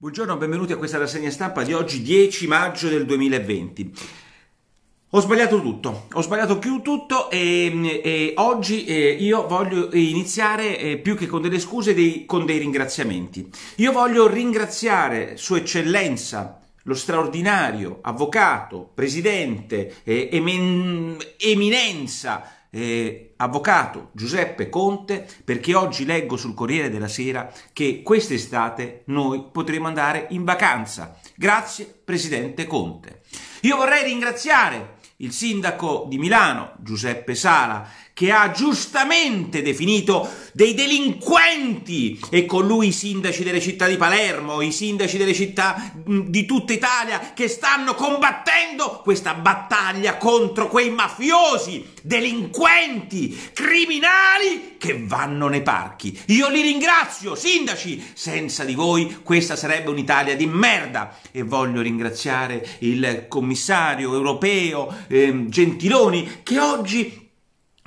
Buongiorno, benvenuti a questa rassegna stampa di oggi 10 maggio del 2020. Ho sbagliato tutto, ho sbagliato più tutto e, e oggi eh, io voglio iniziare eh, più che con delle scuse dei, con dei ringraziamenti. Io voglio ringraziare Sua Eccellenza, lo straordinario avvocato, presidente, eh, emin, eminenza, eh, avvocato Giuseppe Conte perché oggi leggo sul Corriere della Sera che quest'estate noi potremo andare in vacanza. Grazie Presidente Conte. Io vorrei ringraziare il sindaco di Milano, Giuseppe Sala, che ha giustamente definito dei delinquenti e con lui i sindaci delle città di Palermo, i sindaci delle città di tutta Italia che stanno combattendo questa battaglia contro quei mafiosi, delinquenti, criminali che vanno nei parchi. Io li ringrazio, sindaci, senza di voi questa sarebbe un'Italia di merda e voglio ringraziare il commissario europeo eh, Gentiloni che oggi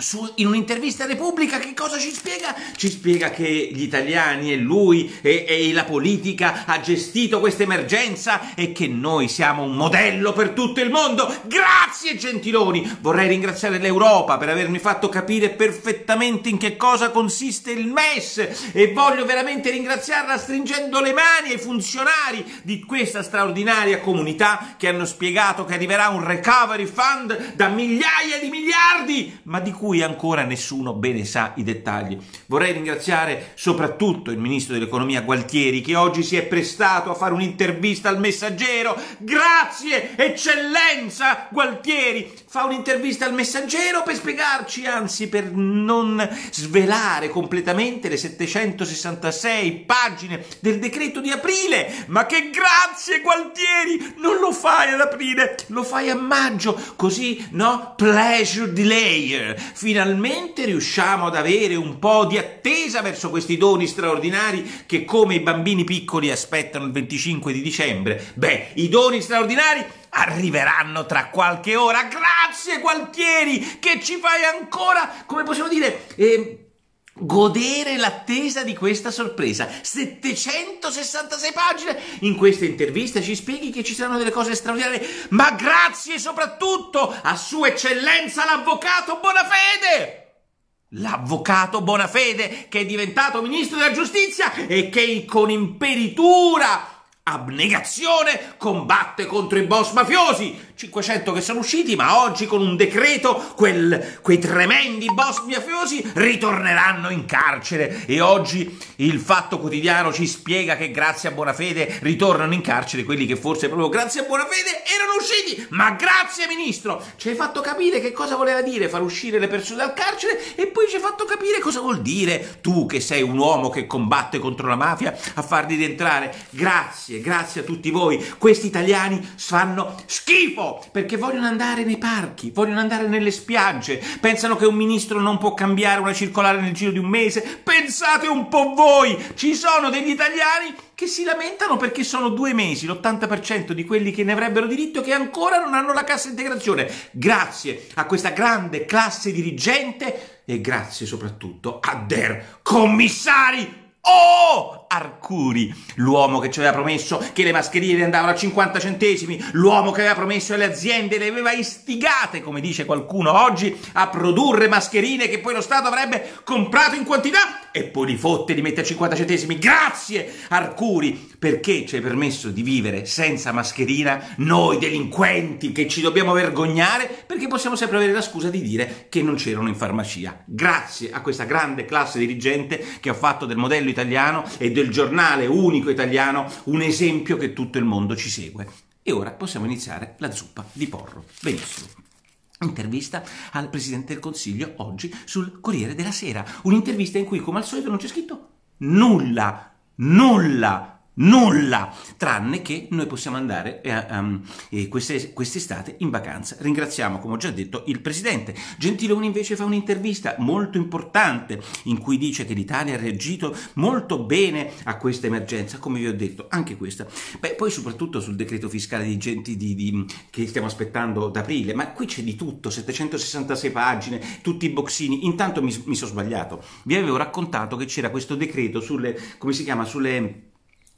su, in un'intervista a Repubblica che cosa ci spiega? Ci spiega che gli italiani e lui e, e, la politica ha gestito questa emergenza e che noi siamo un modello per tutto il mondo. Grazie Gentiloni! Vorrei ringraziare l'Europa per avermi fatto capire perfettamente in che cosa consiste il MES e voglio veramente ringraziarla stringendo le mani ai funzionari di questa straordinaria comunità che hanno spiegato che arriverà un recovery fund da migliaia di miliardi, ma di cui cui ancora nessuno bene sa i dettagli. Vorrei ringraziare soprattutto il ministro dell'economia Gualtieri che oggi si è prestato a fare un'intervista al messaggero. Grazie, eccellenza Gualtieri! Fa un'intervista al messaggero per spiegarci, anzi per non svelare completamente le 766 pagine del decreto di aprile. Ma che grazie Gualtieri! Non lo fai ad aprile, lo fai a maggio, così no? Pleasure delay finalmente riusciamo ad avere un po' di attesa verso questi doni straordinari che come i bambini piccoli aspettano il 25 di dicembre. Beh, i doni straordinari arriveranno tra qualche ora. Grazie Gualtieri che ci fai ancora, come possiamo dire, eh, godere l'attesa di questa sorpresa. 766 pagine in questa intervista ci spieghi che ci saranno delle cose straordinarie, ma grazie soprattutto a Sua Eccellenza l'Avvocato Bonafede! L'avvocato Bonafede che è diventato ministro della giustizia e che con imperitura abnegazione combatte contro i boss mafiosi. 500 che sono usciti, ma oggi con un decreto quel, quei tremendi boss mafiosi ritorneranno in carcere. E oggi il Fatto Quotidiano ci spiega che grazie a Buonafede ritornano in carcere quelli che forse proprio grazie a Buonafede erano usciti. Ma grazie Ministro, ci hai fatto capire che cosa voleva dire far uscire le persone dal carcere e poi ci hai fatto capire cosa vuol dire tu che sei un uomo che combatte contro la mafia a farli rientrare. Grazie grazie a tutti voi, questi italiani fanno schifo perché vogliono andare nei parchi, vogliono andare nelle spiagge, pensano che un ministro non può cambiare una circolare nel giro di un mese. Pensate un po' voi, ci sono degli italiani che si lamentano perché sono due mesi, l'80% di quelli che ne avrebbero diritto che ancora non hanno la cassa integrazione. Grazie a questa grande classe dirigente e grazie soprattutto a der commissari. Oh! Arcuri, l'uomo che ci aveva promesso che le mascherine andavano a 50 centesimi, l'uomo che aveva promesso alle aziende le aveva istigate, come dice qualcuno oggi, a produrre mascherine che poi lo Stato avrebbe comprato in quantità e poi li fotte di mettere a 50 centesimi. Grazie Arcuri, perché ci hai permesso di vivere senza mascherina noi delinquenti che ci dobbiamo vergognare perché possiamo sempre avere la scusa di dire che non c'erano in farmacia. Grazie a questa grande classe dirigente che ha fatto del modello italiano e del giornale unico italiano un esempio che tutto il mondo ci segue. E ora possiamo iniziare la zuppa di porro. Benissimo. Intervista al Presidente del Consiglio oggi sul Corriere della Sera. Un'intervista in cui, come al solito, non c'è scritto nulla, nulla nulla, tranne che noi possiamo andare eh, um, eh, queste, quest'estate in vacanza. Ringraziamo, come ho già detto, il Presidente. Gentiloni invece fa un'intervista molto importante in cui dice che l'Italia ha reagito molto bene a questa emergenza, come vi ho detto, anche questa. Beh, poi soprattutto sul decreto fiscale di, di, di, di che stiamo aspettando ad aprile, ma qui c'è di tutto, 766 pagine, tutti i boxini. Intanto mi, mi sono sbagliato, vi avevo raccontato che c'era questo decreto sulle, come si chiama, sulle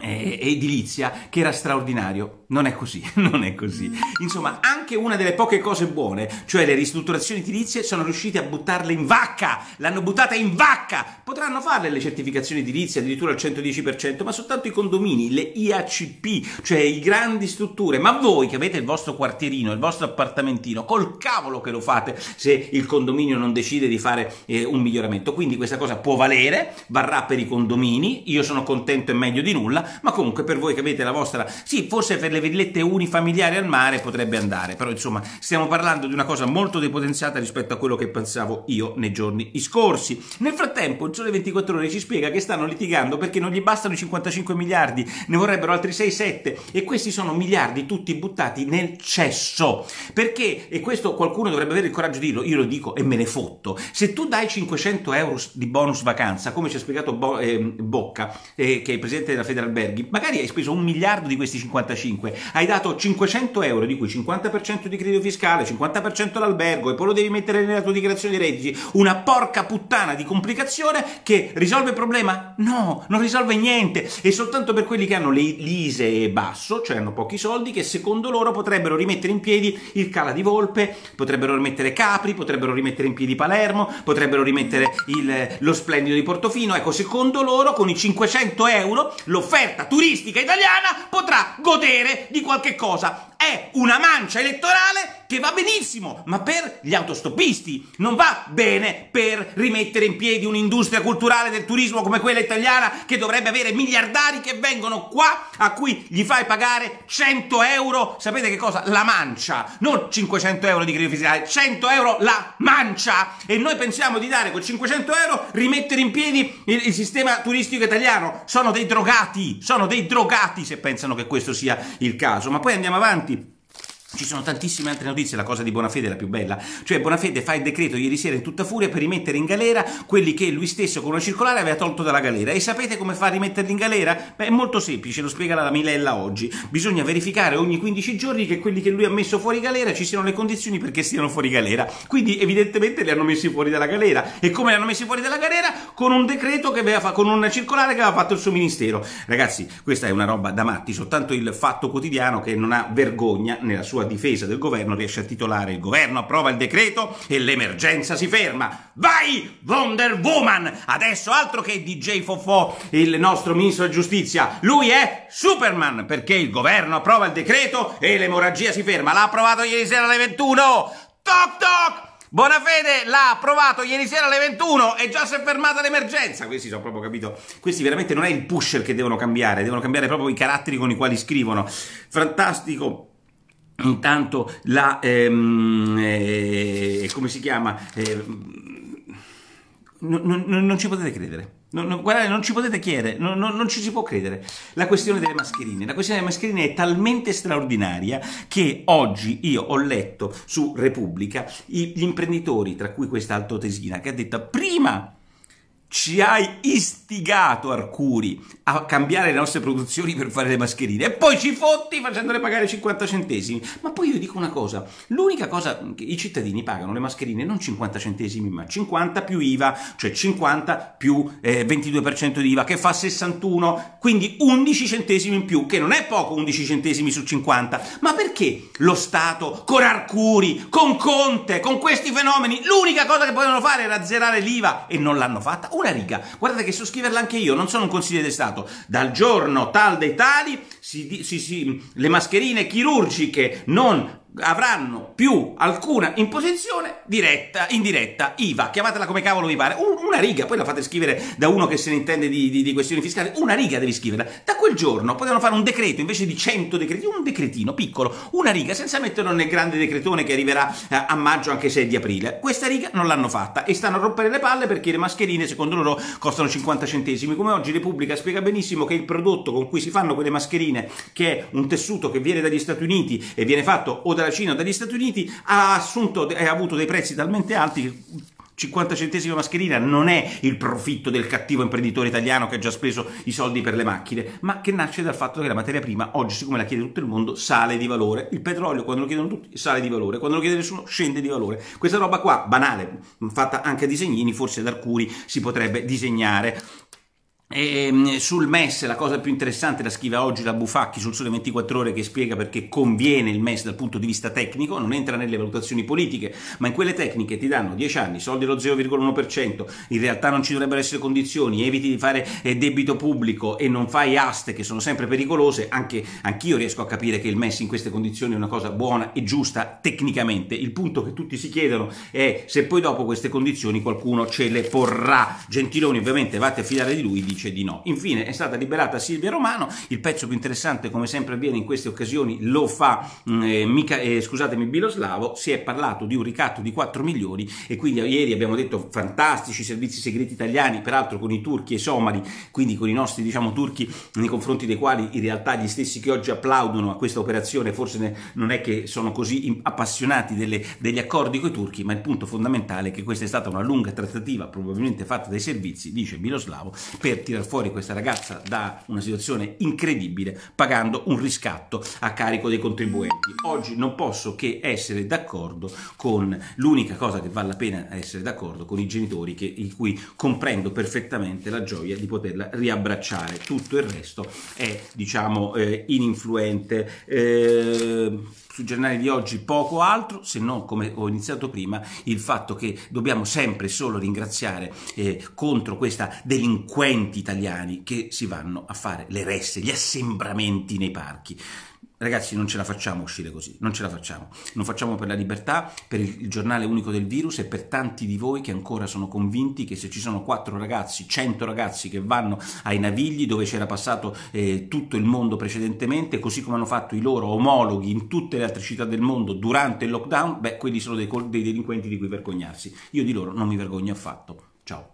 edilizia che era straordinario. Non è così, non è così. Insomma, anche una delle poche cose buone, cioè le ristrutturazioni edilizie, sono riusciti a buttarle in vacca. L'hanno buttata in vacca. Potranno farle le certificazioni edilizie addirittura al 110%, ma soltanto i condomini, le IACP, cioè i grandi strutture. Ma voi che avete il vostro quartierino, il vostro appartamentino, col cavolo che lo fate se il condominio non decide di fare eh, un miglioramento. Quindi questa cosa può valere, varrà per i condomini. Io sono contento e meglio di nulla, ma comunque per voi che avete la vostra, sì, forse per le villette unifamiliari al mare potrebbe andare, però insomma stiamo parlando di una cosa molto depotenziata rispetto a quello che pensavo io nei giorni scorsi. Nel frattempo il Sole 24 Ore ci spiega che stanno litigando perché non gli bastano i 55 miliardi, ne vorrebbero altri 6-7 e questi sono miliardi tutti buttati nel cesso. Perché, e questo qualcuno dovrebbe avere il coraggio di dirlo, io lo dico e me ne fotto, se tu dai 500 euro di bonus vacanza, come ci ha spiegato Bo eh, Bocca, eh, che è il presidente della Federalberghi, magari hai speso un miliardo di questi 55 hai dato 500 euro, di cui 50% di credito fiscale, 50% l'albergo e poi lo devi mettere nella tua dichiarazione di redditi, una porca puttana di complicazione che risolve il problema? No, non risolve niente, è soltanto per quelli che hanno le l'ISE basso, cioè hanno pochi soldi, che secondo loro potrebbero rimettere in piedi il Cala di Volpe, potrebbero rimettere Capri, potrebbero rimettere in piedi Palermo, potrebbero rimettere il, lo Splendido di Portofino, ecco, secondo loro con i 500 euro l'offerta turistica italiana potrà godere di qualche cosa. È una mancia elettorale che va benissimo, ma per gli autostoppisti non va bene per rimettere in piedi un'industria culturale del turismo come quella italiana che dovrebbe avere miliardari che vengono qua a cui gli fai pagare 100 euro. Sapete che cosa? La mancia, non 500 euro di credito fiscale, 100 euro la mancia. E noi pensiamo di dare con 500 euro rimettere in piedi il, il sistema turistico italiano. Sono dei drogati, sono dei drogati se pensano che questo sia il caso. Ma poi andiamo avanti. Ci sono tantissime altre notizie, la cosa di Bonafede è la più bella. Cioè Bonafede fa il decreto ieri sera in tutta furia per rimettere in galera quelli che lui stesso con una circolare aveva tolto dalla galera. E sapete come fa a rimetterli in galera? Beh, è molto semplice, lo spiega la Milella oggi. Bisogna verificare ogni 15 giorni che quelli che lui ha messo fuori galera ci siano le condizioni perché stiano fuori galera. Quindi evidentemente li hanno messi fuori dalla galera. E come li hanno messi fuori dalla galera? Con un decreto che aveva fatto, con una circolare che aveva fatto il suo ministero. Ragazzi, questa è una roba da matti, soltanto il fatto quotidiano che non ha vergogna nella sua difesa del governo riesce a titolare il governo approva il decreto e l'emergenza si ferma. Vai Wonder Woman! Adesso altro che DJ Fofò, il nostro ministro della giustizia, lui è Superman perché il governo approva il decreto e l'emorragia si ferma. L'ha approvato ieri sera alle 21. Toc toc! Buona fede l'ha approvato ieri sera alle 21 e già si è fermata l'emergenza. Questi sono proprio capito. Questi veramente non è il pusher che devono cambiare, devono cambiare proprio i caratteri con i quali scrivono. Fantastico Intanto la, ehm, eh, come si chiama? Eh, non, non, non, ci potete credere. Non, guardate, non ci potete chiedere, non, ci si può credere. La questione delle mascherine. La questione delle mascherine è talmente straordinaria che oggi io ho letto su Repubblica gli imprenditori, tra cui questa altotesina, che ha detto prima ci hai istigato Arcuri a cambiare le nostre produzioni per fare le mascherine. E poi ci fotti facendole pagare 50 centesimi. Ma poi io dico una cosa, l'unica cosa che i cittadini pagano le mascherine non 50 centesimi ma 50 più IVA, cioè 50 più eh, 22% di IVA che fa 61, quindi 11 centesimi in più, che non è poco 11 centesimi su 50, ma perché lo Stato con Arcuri, con Conte, con questi fenomeni, l'unica cosa che potevano fare era azzerare l'IVA e non l'hanno fatta? una riga. Guardate che so scriverla anche io, non sono un consigliere di Stato. Dal giorno tal dei tali si, si, si, le mascherine chirurgiche non avranno più alcuna imposizione diretta, indiretta, IVA, chiamatela come cavolo vi pare, Un, una riga, poi la fate scrivere da uno che se ne intende di, di, di, questioni fiscali, una riga devi scriverla. Da quel giorno potevano fare un decreto invece di 100 decreti, un decretino piccolo, una riga, senza metterlo nel grande decretone che arriverà eh, a maggio anche se è di aprile. Questa riga non l'hanno fatta e stanno a rompere le palle perché le mascherine secondo loro costano 50 centesimi, come oggi Repubblica spiega benissimo che il prodotto con cui si fanno quelle mascherine, che è un tessuto che viene dagli Stati Uniti e viene fatto o da dalla Cina dagli Stati Uniti ha assunto ha avuto dei prezzi talmente alti che 50 centesimi mascherina non è il profitto del cattivo imprenditore italiano che ha già speso i soldi per le macchine, ma che nasce dal fatto che la materia prima oggi, siccome la chiede tutto il mondo, sale di valore. Il petrolio, quando lo chiedono tutti, sale di valore, quando lo chiede nessuno, scende di valore. Questa roba qua, banale, fatta anche a disegnini, forse ad Arcuri si potrebbe disegnare e, ehm, sul MES la cosa più interessante la scrive oggi la Bufacchi sul Sole 24 Ore che spiega perché conviene il MES dal punto di vista tecnico, non entra nelle valutazioni politiche, ma in quelle tecniche ti danno 10 anni, soldi allo 0,1%, in realtà non ci dovrebbero essere condizioni, eviti di fare eh, debito pubblico e non fai aste che sono sempre pericolose, anche anch'io riesco a capire che il MES in queste condizioni è una cosa buona e giusta tecnicamente. Il punto che tutti si chiedono è se poi dopo queste condizioni qualcuno ce le porrà. Gentiloni ovviamente vate a fidare di lui, dice di no. Infine è stata liberata Silvia Romano, il pezzo più interessante come sempre avviene in queste occasioni lo fa mm, eh, Mica, eh, scusatemi Biloslavo, si è parlato di un ricatto di 4 milioni e quindi ieri abbiamo detto fantastici servizi segreti italiani, peraltro con i turchi e i somali, quindi con i nostri diciamo turchi nei confronti dei quali in realtà gli stessi che oggi applaudono a questa operazione forse ne, non è che sono così appassionati delle, degli accordi con i turchi, ma il punto fondamentale è che questa è stata una lunga trattativa probabilmente fatta dai servizi, dice Biloslavo, per tirar fuori questa ragazza da una situazione incredibile pagando un riscatto a carico dei contribuenti. Oggi non posso che essere d'accordo con l'unica cosa che vale la pena essere d'accordo con i genitori che, in cui comprendo perfettamente la gioia di poterla riabbracciare. Tutto il resto è diciamo eh, ininfluente. Eh, sui giornali di oggi poco altro, se non, come ho iniziato prima, il fatto che dobbiamo sempre solo ringraziare eh, contro questa delinquenti italiani che si vanno a fare le resse, gli assembramenti nei parchi. Ragazzi, non ce la facciamo uscire così, non ce la facciamo. Non facciamo per la libertà, per il giornale unico del virus e per tanti di voi che ancora sono convinti che se ci sono quattro ragazzi, cento ragazzi che vanno ai Navigli dove c'era passato eh, tutto il mondo precedentemente, così come hanno fatto i loro omologhi in tutte le altre città del mondo durante il lockdown, beh, quelli sono dei, dei delinquenti di cui vergognarsi. Io di loro non mi vergogno affatto. Ciao.